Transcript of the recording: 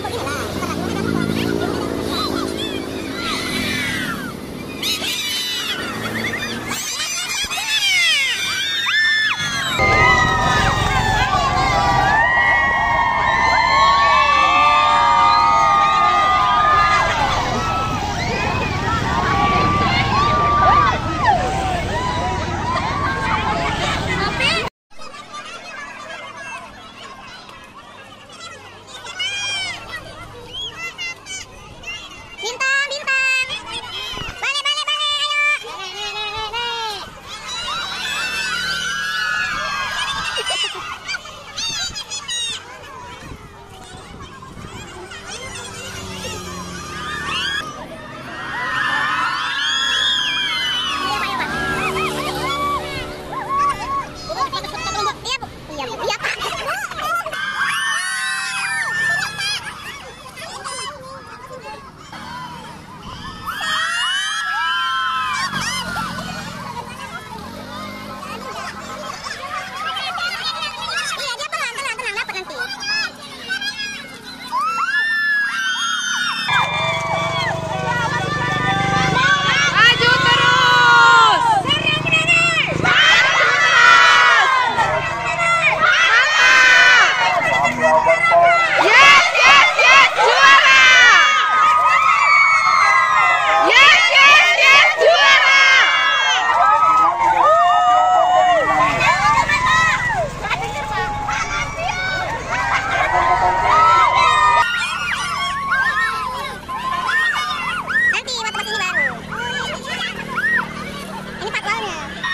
多一年了。 빨 리.